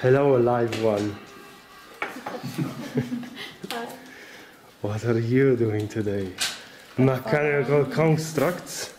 Hello, alive one. what are you doing today? Mechanical constructs?